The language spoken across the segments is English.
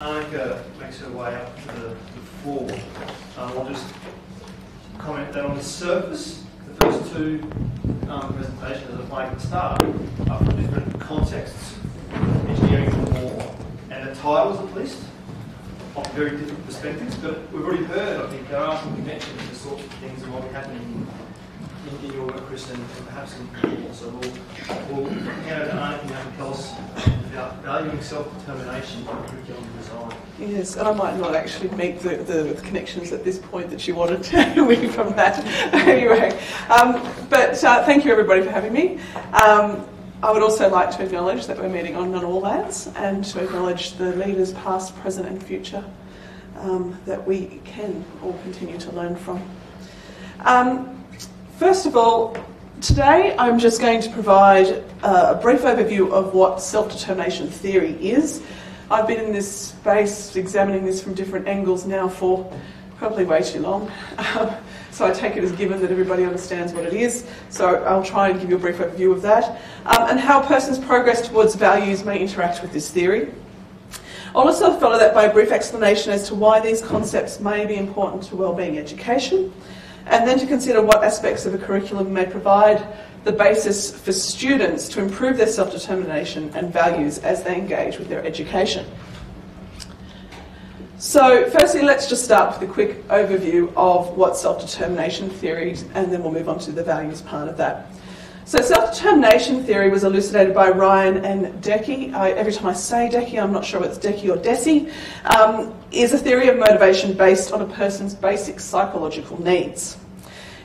Anneka makes her way up to the, the floor. Um, I'll just comment that on the surface, the first two um, presentations that I at the start are from different contexts, engineering and law, and the titles at least, of very different perspectives. But we've already heard, I think, there are some connections to sorts of things that might be happening in, in your work, Chris, and, and perhaps in law. So we'll, we'll hand over to now to tell about valuing self-determination in curriculum design. Yes, and I might not actually make the, the connections at this point that you wanted to from that. anyway, um, but uh, thank you everybody for having me. Um, I would also like to acknowledge that we're meeting on Ngunnawal lands and to acknowledge the leaders past, present and future um, that we can all continue to learn from. Um, first of all, today I'm just going to provide a brief overview of what self-determination theory is. I've been in this space examining this from different angles now for probably way too long. So I take it as given that everybody understands what it is. So I'll try and give you a brief overview of that um, and how person's progress towards values may interact with this theory. I'll also follow that by a brief explanation as to why these concepts may be important to wellbeing education and then to consider what aspects of a curriculum may provide the basis for students to improve their self-determination and values as they engage with their education. So firstly, let's just start with a quick overview of what self-determination theory is, and then we'll move on to the values part of that. So self-determination theory was elucidated by Ryan and Deci. I, every time I say Deci, I'm not sure whether it's Deci or Deci. Um, is a theory of motivation based on a person's basic psychological needs.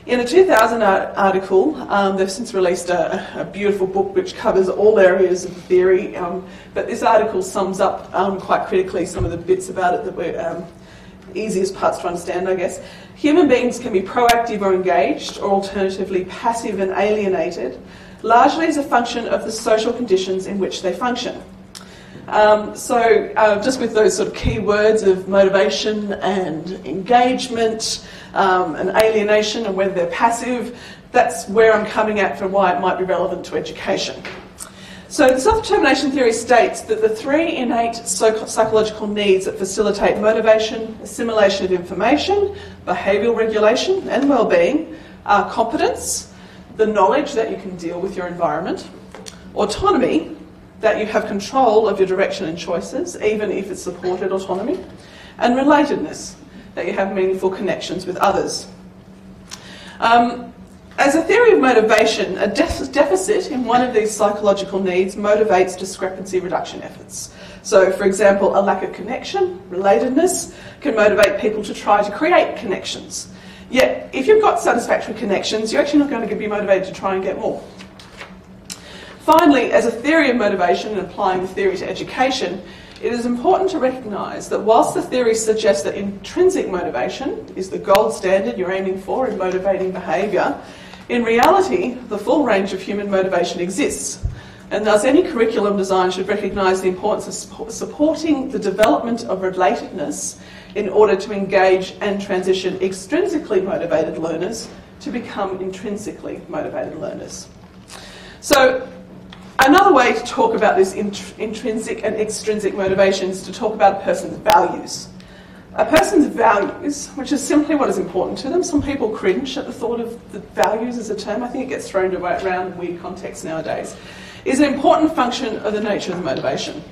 In a 2000 article, um, they've since released a, a, beautiful book which covers all areas of the theory, um, but this article sums up um, quite critically some of the bits about it that were um, easiest parts to understand, I guess. Human beings can be proactive or engaged, or alternatively passive and alienated, largely as a function of the social conditions in which they function. Um, so, uh, just with those sort of key words of motivation and engagement um, and alienation, and whether they're passive, that's where I'm coming at for why it might be relevant to education. So, the self determination theory states that the three innate psychological needs that facilitate motivation, assimilation of information, behavioural regulation, and well-being are competence, the knowledge that you can deal with your environment, autonomy, that you have control of your direction and choices, even if it's supported autonomy, and relatedness, that you have meaningful connections with others. Um, as a theory of motivation, a def- deficit in one of these psychological needs motivates discrepancy reduction efforts. So, for example, a lack of connection, relatedness, can motivate people to try to create connections. Yet, if you've got satisfactory connections, you're actually not going to be motivated to try and get more. Finally, as a theory of motivation and applying the theory to education, it is important to recognise that whilst the theory suggests that intrinsic motivation is the gold standard you're aiming for in motivating behaviour, in reality, the full range of human motivation exists. And thus, any curriculum design should recognise the importance of supporting the development of relatedness in order to engage and transition extrinsically motivated learners to become intrinsically motivated learners. So, Another way to talk about this int- intrinsic and extrinsic motivation is to talk about a person's values. A person's values, which is simply what is important to them. Some people cringe at the thought of the values as a term. I think it gets thrown around in weird contexts nowadays. Is an important function of the nature of the motivation.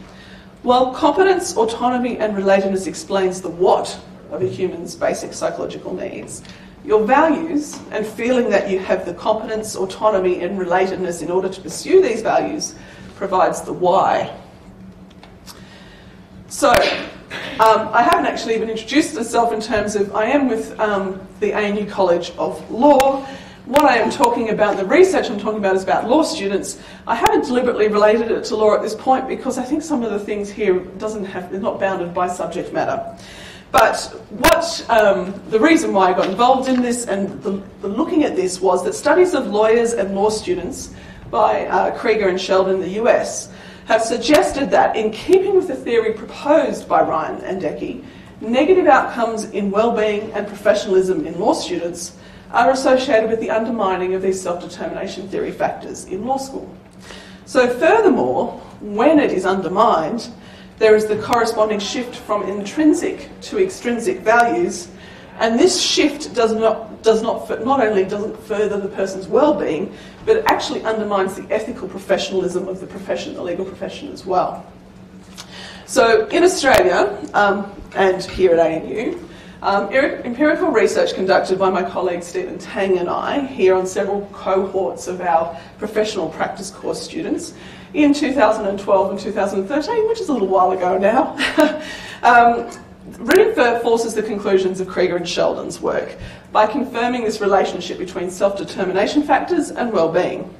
While competence, autonomy, and relatedness explains the what of a human's basic psychological needs, your values and feeling that you have the competence, autonomy, and relatedness in order to pursue these values provides the why. So, um, I haven't actually even introduced myself in terms of I am with um, the ANU College of Law. What I am talking about, the research I'm talking about is about law students. I haven't deliberately related it to law at this point because I think some of the things here doesn't have, is not bounded by subject matter. But what um, the reason why I got involved in this and the, the, looking at this was that studies of lawyers and law students by uh, Krieger and Sheldon in the US have suggested that, in keeping with the theory proposed by Ryan and Deci, negative outcomes in well-being and professionalism in law students are associated with the undermining of these self-determination theory factors in law school. So, furthermore, when it is undermined, there is the corresponding shift from intrinsic to extrinsic values, and this shift does not, does not, not only doesn't further the person's well-being, but it actually undermines the ethical professionalism of the profession, the legal profession as well. So in Australia, um, and here at ANU, um, empirical research conducted by my colleague Stephen Tang and I here on several cohorts of our professional practice course students in 2012 and 2013, which is a little while ago now, um, reinforces the conclusions of Krieger and Sheldon's work by confirming this relationship between self-determination factors and well-being.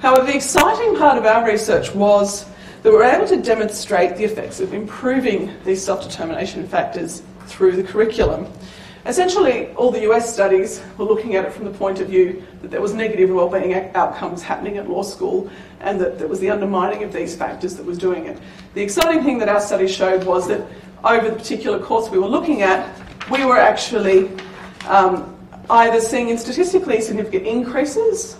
However, the exciting part of our research was that we were able to demonstrate the effects of improving these self-determination factors through the curriculum. Essentially, all the US studies were looking at it from the point of view that there was negative well-being outcomes happening at law school and that there was the undermining of these factors that was doing it. The exciting thing that our study showed was that over the particular course we were looking at, we were actually um, either seeing in statistically significant increases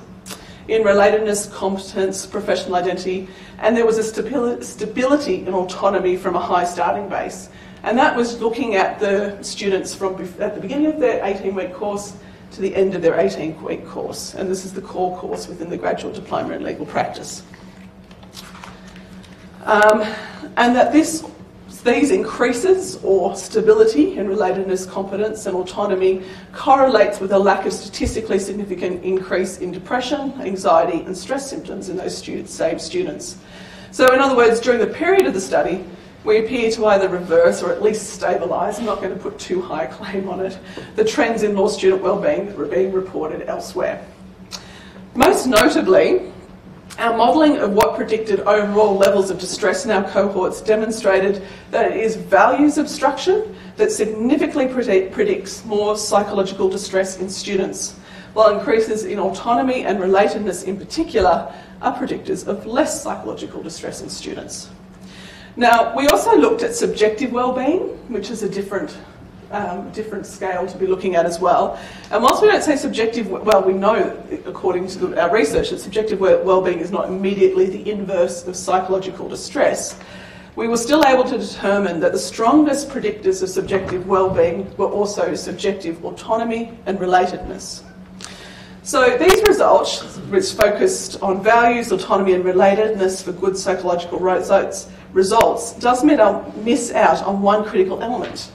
in relatedness, competence, professional identity, and there was a stability in autonomy from a high starting base. And that was looking at the students from at the beginning of their 18 week course to the end of their 18 week course. And this is the core course within the graduate diploma in legal practice. Um, and that this, these increases or stability in relatedness, competence, and autonomy correlates with a lack of statistically significant increase in depression, anxiety, and stress symptoms in those students, same students. So, in other words, during the period of the study, we appear to either reverse or at least stabilise, I'm not going to put too high a claim on it, the trends in law student wellbeing that were being reported elsewhere. Most notably, our modelling of what predicted overall levels of distress in our cohorts demonstrated that it is values obstruction that significantly predicts more psychological distress in students, while increases in autonomy and relatedness in particular are predictors of less psychological distress in students. Now, we also looked at subjective well-being, which is a different, um, different scale to be looking at as well. And whilst we don't say subjective, well, we know, according to the, our research, that subjective well-being is not immediately the inverse of psychological distress. We were still able to determine that the strongest predictors of subjective well-being were also subjective autonomy and relatedness. So these results, which focused on values, autonomy and relatedness for good psychological results, results does miss out on one critical element.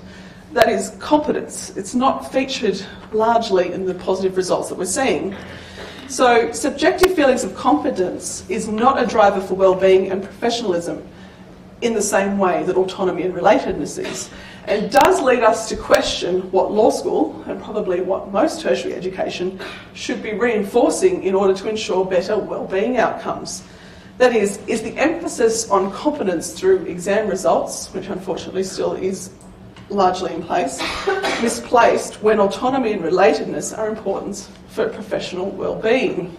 That is competence. It's not featured largely in the positive results that we're seeing. So, subjective feelings of competence is not a driver for well-being and professionalism in the same way that autonomy and relatedness is, and does lead us to question what law school, and probably what most tertiary education, should be reinforcing in order to ensure better well-being outcomes. That is, is the emphasis on competence through exam results, which unfortunately still is largely in place, misplaced when autonomy and relatedness are important for professional well-being.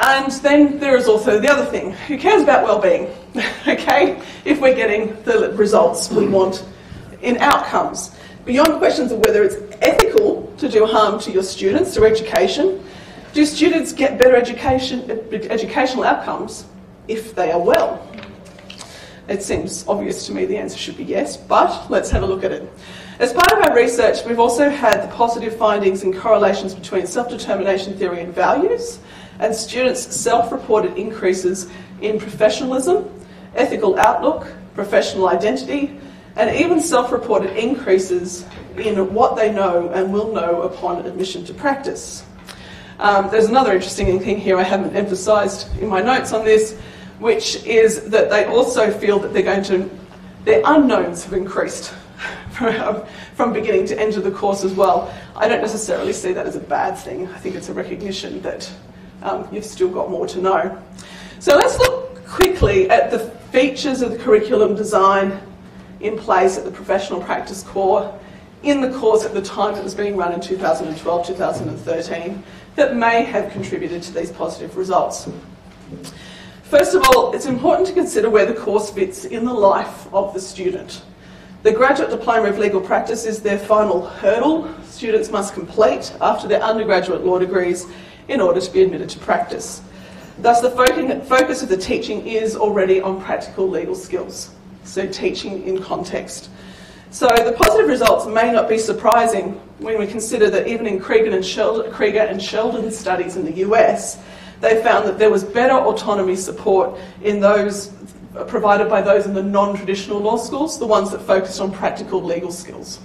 And then there is also the other thing. Who cares about well-being? okay? If we're getting the results we want in outcomes. Beyond questions of whether it's ethical to do harm to your students through education, do students get better education, educational outcomes if they are well? It seems obvious to me the answer should be yes, but let's have a look at it. As part of our research, we've also had the positive findings and correlations between self-determination theory and values, and students' self-reported increases in professionalism, ethical outlook, professional identity, and even self-reported increases in what they know and will know upon admission to practice. Um, there's another interesting thing here I haven't emphasised in my notes on this, which is that they also feel that they're going to, their unknowns have increased from, from beginning to end of the course as well. I don't necessarily see that as a bad thing. I think it's a recognition that um, you've still got more to know. So let's look quickly at the features of the curriculum design in place at the professional practice core in the course at the time it was being run in 2012 2013 that may have contributed to these positive results. First of all, it's important to consider where the course fits in the life of the student. The Graduate Diploma of Legal Practice is their final hurdle students must complete after their undergraduate law degrees in order to be admitted to practice. Thus, the focus of the teaching is already on practical legal skills, so teaching in context. So the positive results may not be surprising when we consider that even in Krieger and, Sheldon, Krieger and Sheldon's studies in the US, they found that there was better autonomy support in those provided by those in the non-traditional law schools, the ones that focused on practical legal skills,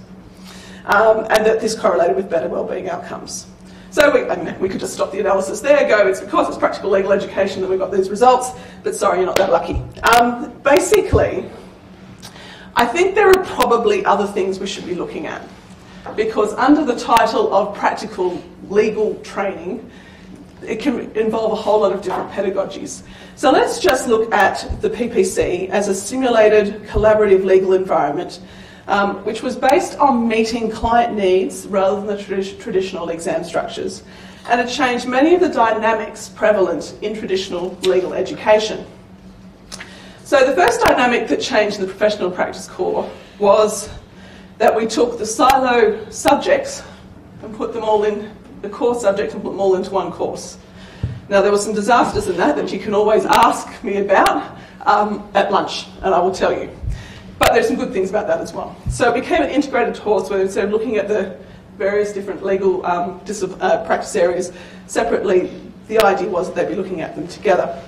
um, and that this correlated with better wellbeing outcomes. So we, I mean, we could just stop the analysis there, go, it's because it's practical legal education that we got these results, but sorry, you're not that lucky. Um, basically, I think there are probably other things we should be looking at because under the title of practical legal training, it can involve a whole lot of different pedagogies. So let's just look at the PPC as a simulated collaborative legal environment, um, which was based on meeting client needs rather than the tradi- traditional exam structures. And it changed many of the dynamics prevalent in traditional legal education. So the first dynamic that changed in the professional practice core was that we took the silo subjects and put them all in the core subject and put them all into one course. Now, there were some disasters in that that you can always ask me about um, at lunch, and I will tell you. But there's some good things about that as well. So it became an integrated course where instead of looking at the various different legal um, uh, practice areas separately, the idea was that they'd be looking at them together.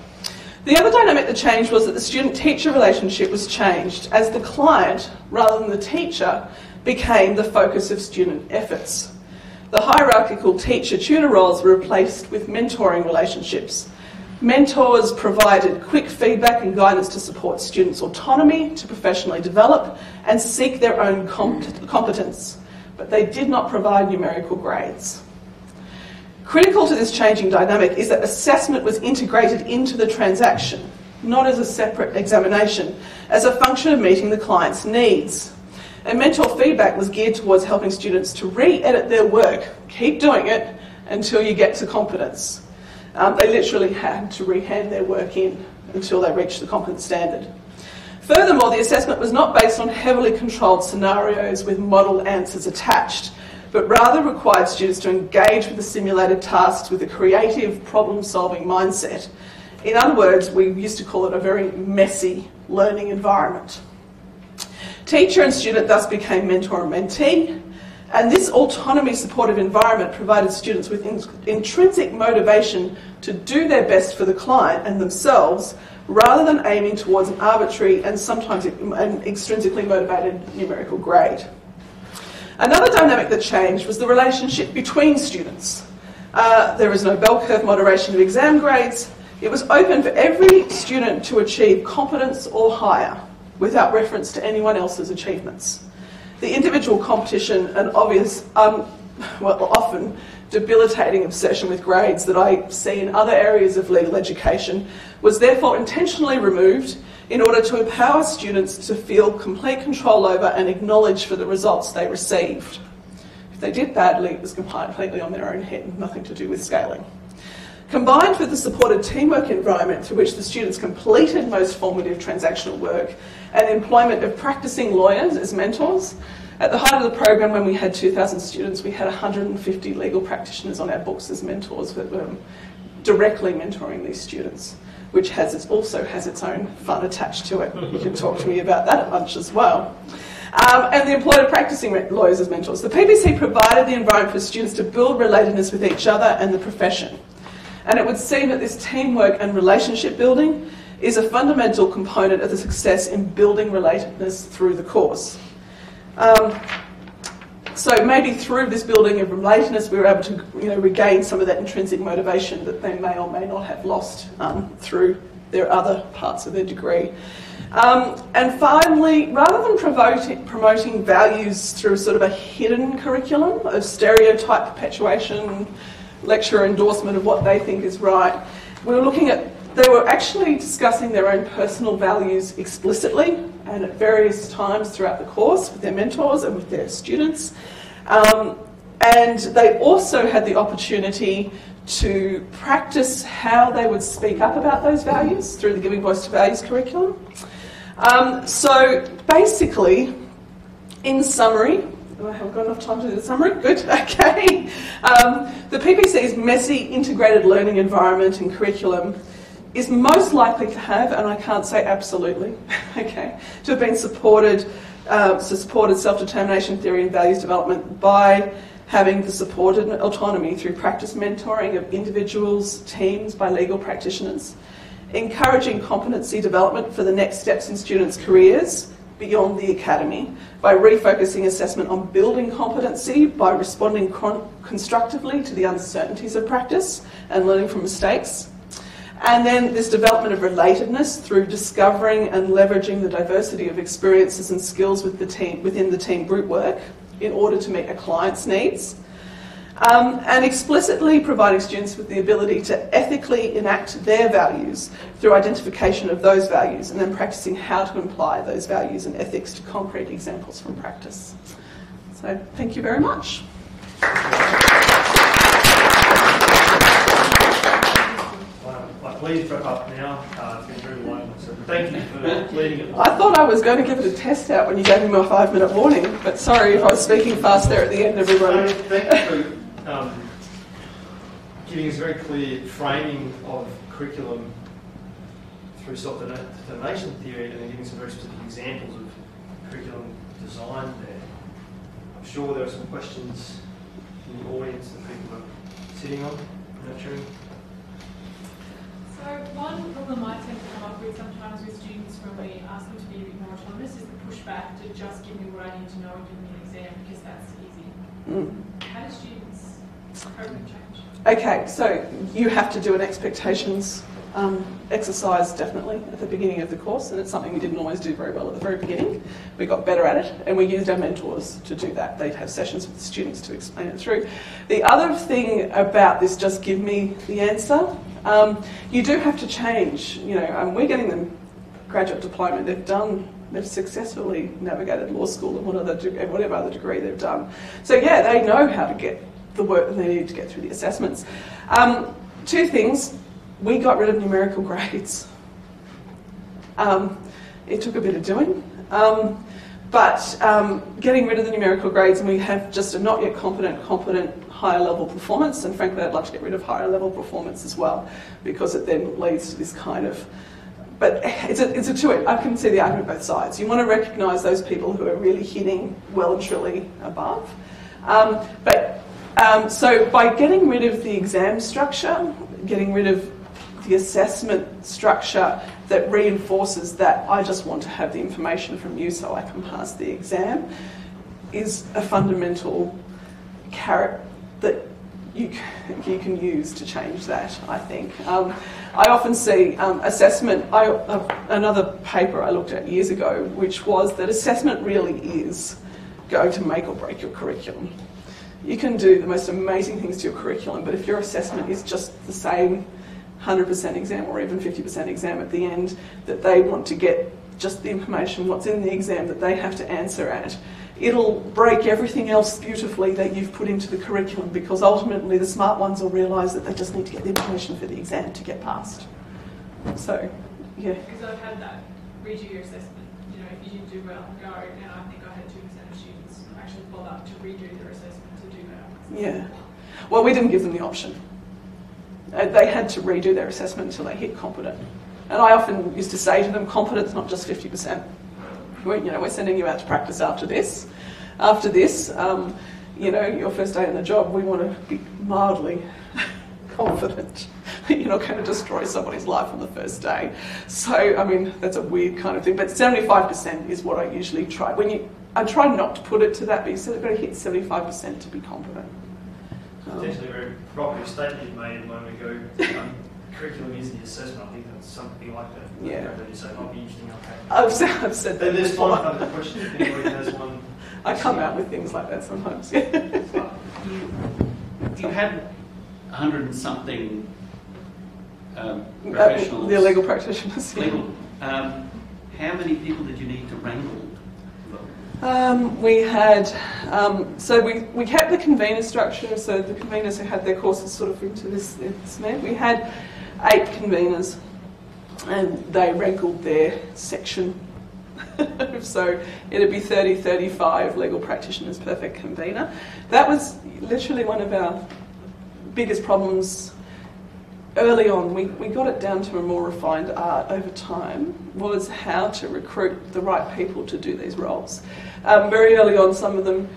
The other dynamic that changed was that the student-teacher relationship was changed as the client, rather than the teacher, became the focus of student efforts. The hierarchical teacher-tutor roles were replaced with mentoring relationships. Mentors provided quick feedback and guidance to support students' autonomy to professionally develop and seek their own competence, but they did not provide numerical grades. Critical to this changing dynamic is that assessment was integrated into the transaction, not as a separate examination, as a function of meeting the client's needs. And mentor feedback was geared towards helping students to re-edit their work, keep doing it until you get to competence. Um, they literally had to rehand their work in until they reached the competence standard. Furthermore, the assessment was not based on heavily controlled scenarios with model answers attached, but rather required students to engage with the simulated tasks with a creative problem solving mindset. In other words, we used to call it a very messy learning environment. Teacher and student thus became mentor and mentee, and this autonomy supportive environment provided students with in- intrinsic motivation to do their best for the client and themselves rather than aiming towards an arbitrary and sometimes an extrinsically motivated numerical grade. Another dynamic that changed was the relationship between students. Uh, there was no bell curve moderation of exam grades. It was open for every student to achieve competence or higher without reference to anyone else's achievements. The individual competition and obvious, um, well, often debilitating obsession with grades that I see in other areas of legal education was therefore intentionally removed in order to empower students to feel complete control over and acknowledge for the results they received. If they did badly, it was completely on their own head, nothing to do with scaling. Combined with the supported teamwork environment through which the students completed most formative transactional work and employment of practicing lawyers as mentors, at the height of the program when we had 2,000 students, we had 150 legal practitioners on our books as mentors that were directly mentoring these students which has its, also has its own fun attached to it. You can talk to me about that at lunch as well. Um, and the employed practicing lawyers as mentors. The PPC provided the environment for students to build relatedness with each other and the profession. And it would seem that this teamwork and relationship building is a fundamental component of the success in building relatedness through the course. Um, so maybe through this building of relatedness, we were able to you know, regain some of that intrinsic motivation that they may or may not have lost um, through their other parts of their degree. Um, and finally, rather than promoting, promoting values through sort of a hidden curriculum of stereotype perpetuation, lecture endorsement of what they think is right, we were looking at, they were actually discussing their own personal values explicitly and at various times throughout the course with their mentors and with their students. Um, and they also had the opportunity to practice how they would speak up about those values through the Giving Voice to Values curriculum. Um, so basically, in summary, I haven't got enough time to do the summary. Good, okay. Um, the PPC's messy integrated learning environment and curriculum is most likely to have, and I can't say absolutely, okay, to have been supported, uh, supported self-determination theory and values development by having the supported autonomy through practice mentoring of individuals, teams by legal practitioners, encouraging competency development for the next steps in students' careers beyond the academy by refocusing assessment on building competency by responding con- constructively to the uncertainties of practice and learning from mistakes. And then this development of relatedness through discovering and leveraging the diversity of experiences and skills with the team, within the team group work in order to meet a client's needs. Um, and explicitly providing students with the ability to ethically enact their values through identification of those values and then practicing how to apply those values and ethics to concrete examples from practice. So, thank you very much. Well, please wrap up now. Uh, it's been very so thank you for leading it. I thought I was going to give it a test out when you gave me my five minute warning, but sorry if I was speaking fast there at the end, everybody. So, thank you for um, giving us a very clear framing of curriculum through self-determination theory and then giving some very specific examples of curriculum design there. I'm sure there are some questions in the audience that people are sitting on, nurturing. So one problem I tend to come up with sometimes with students when we ask them to be a bit more autonomous is the pushback to just give me what I need to know and give me an exam because that's easy. Mm. How do students cope with change? Okay, so you have to do an expectations um, exercise definitely at the beginning of the course, and it's something we didn't always do very well at the very beginning. We got better at it, and we used our mentors to do that. They'd have sessions with the students to explain it through. The other thing about this, just give me the answer, um, you do have to change. You know, um, we're getting them graduate diploma. They've done, they've successfully navigated law school and whatever, other degree they've done. So yeah, they know how to get the work they need to get through the assessments. Um, two things. We got rid of numerical grades. Um, it took a bit of doing. Um, but um, getting rid of the numerical grades, and we have just a not yet competent, competent higher level performance. And frankly, I'd like to get rid of higher level performance as well, because it then leads to this kind of. But it's a, it's a two I can see the argument both sides. You want to recognise those people who are really hitting well and truly above. Um, but um, so by getting rid of the exam structure, getting rid of the assessment structure that reinforces that I just want to have the information from you so I can pass the exam is a fundamental carrot that you, you can use to change that, I think. Um, I often see um, assessment, I, uh, another paper I looked at years ago, which was that assessment really is going to make or break your curriculum. You can do the most amazing things to your curriculum, but if your assessment is just the same 100% exam or even 50% exam at the end, that they want to get just the information, what's in the exam that they have to answer at. It'll break everything else beautifully that you've put into the curriculum because ultimately the smart ones will realise that they just need to get the information for the exam to get passed. So, yeah. Because I've had that redo your assessment. You know, if you didn't do well, go. And I think I had 2% of students actually bother to redo their assessment to do better. Yeah. Well, we didn't give them the option. Uh, they had to redo their assessment until they hit competent. And I often used to say to them, competence not just 50%. We're, you know, we're sending you out to practice after this. After this, um, you know, your first day in the job, we want to be mildly confident that you're not going to destroy somebody's life on the first day. So, I mean, that's a weird kind of thing. But 75% is what I usually try. When you, I try not to put it to that, but you said I've got to hit 75% to be confident. Um, Potentially a very provocative statement you made a moment ago. Um, curriculum is the assessment. I think that's something like that. Yeah. That you say might be interesting. Okay. I've said, I've said that. There's one other question. If anybody has one. I come out with things like that sometimes. You had 100 and something um, Uh, professionals. the legal practitioners. yeah. Legal. Um, how many people did you need to wrangle? Um, we had, um, so we, we kept the convener structure, so the conveners who had their courses sort of into this, this meant. We had eight conveners and they wrangled their section. so it'd be 30, 35 legal practitioners per convener. That was literally one of our biggest problems early on, we, we got it down to a more refined art over time, was how to recruit the right people to do these roles. Um, very early on, some of them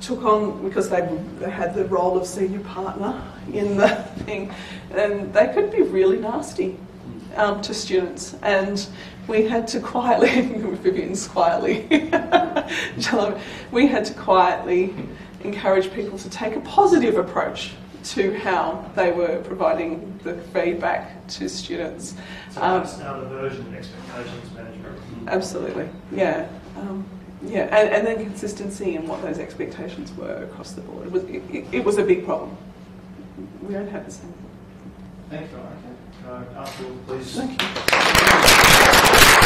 took on, because they, they had the role of senior partner in the thing, and they could be really nasty um, to students. And we had to quietly, Vivian's quietly, we had to quietly encourage people to take a positive approach to how they were providing the feedback to students. So Um, that's now the version of expectations management. Absolutely, yeah. Um, yeah, and, and then consistency in what those expectations were across the board. It was, it, it- it was a big problem. We don't have the same. Thank you, Ryan. Can I ask you all, please? Thank you.